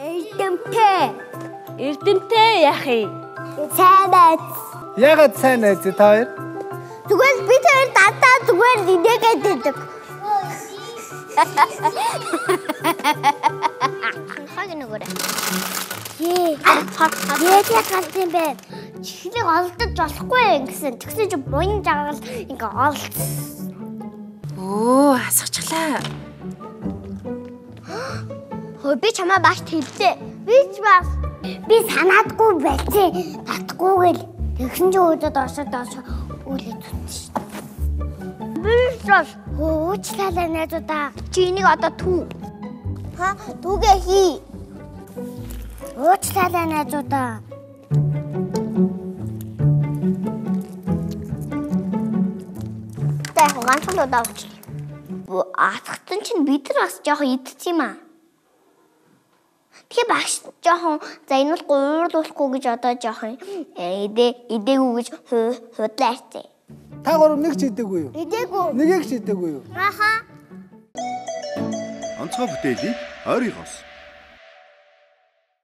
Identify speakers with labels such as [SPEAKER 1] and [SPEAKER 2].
[SPEAKER 1] Эрдэмтэй.
[SPEAKER 2] Эрдэмтэй яах юм?
[SPEAKER 1] Сайн байц.
[SPEAKER 3] Ягаад сайн найз та хоёр?
[SPEAKER 1] Зүгээр л бид хоёр дандаа зүгээр инээгээд байдаг. Хаг нүгээрээ. Ээ. Яагаад галт юм бэ? Чихрийг олдож болохгүй гэсэн. Тэгсэн чи буян жагаал ингээ олд.
[SPEAKER 2] Өө, асгачлаа.
[SPEAKER 1] Хөө би чамаа багт хэллээ. Би ч бас би санаадгүй байцээ. Татгүйгээл тэгсэн чи өөдөө доошоо доошоо үлээ түтсэн шүү. Би ч бас уучлaalаа найзуудаа. Чи энийг одоо түв. Ха түгээ хий. Уучлaalаа найзуудаа. Тэ ганцхан удаа уучлаа. Атгтан чинь бид нар бас жоохон идэх юм аа. Тэгэхээр багш жоохон за энэ бол гуурлуулахгүй гэж одоо жоохон идэ идээгүй гэж худлаарцээ.
[SPEAKER 3] Та гурав нэг ч идэггүй юу?
[SPEAKER 1] Идээгүй.
[SPEAKER 3] Нэгийг ч идэггүй юу?
[SPEAKER 1] Аха.
[SPEAKER 4] онцгой бүтээлийг ойрын хос